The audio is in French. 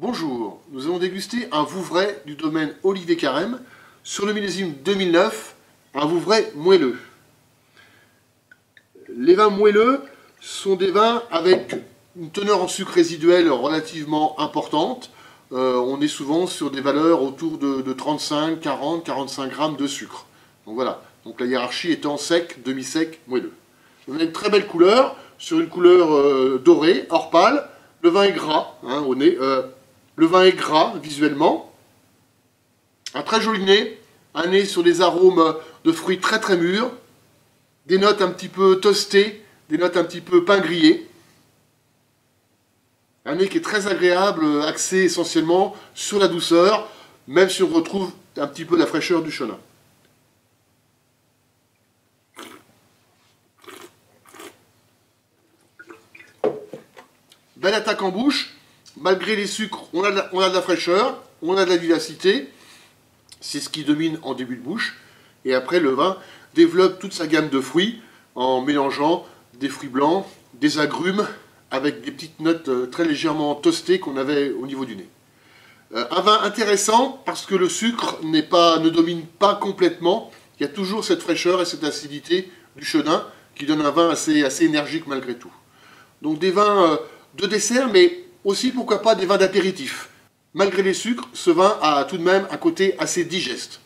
Bonjour, nous allons déguster un Vouvray du domaine Olivier Carême sur le millésime 2009, un Vouvray moelleux. Les vins moelleux sont des vins avec une teneur en sucre résiduel relativement importante. Euh, on est souvent sur des valeurs autour de, 35, 40, 45 grammes de sucre. Donc voilà, donc la hiérarchie étant sec, demi-sec, moelleux. On a une très belle couleur, sur une couleur euh, dorée, or pâle. Le vin est gras hein, au. Euh, le vin est gras visuellement. Un très joli nez. Un nez sur des arômes de fruits très très mûrs. Des notes un petit peu toastées. Des notes un petit peu pain grillé. Un nez qui est très agréable, axé essentiellement sur la douceur, même si on retrouve un petit peu la fraîcheur du chenin. Belle attaque en bouche, malgré les sucres, on a, de la, fraîcheur, on a de la vivacité. C'est ce qui domine en début de bouche. Et après, le vin développe toute sa gamme de fruits en mélangeant des fruits blancs, des agrumes, avec des petites notes euh, très légèrement toastées qu'on avait au niveau du nez. Euh, un vin intéressant parce que le sucre pas, ne domine pas complètement. Il y a toujours cette fraîcheur et cette acidité du chenin qui donne un vin assez, assez énergique malgré tout. Donc des vins euh, de dessert, mais aussi, pourquoi pas, des vins d'apéritif? Malgré les sucres, ce vin a tout de même un côté assez digeste.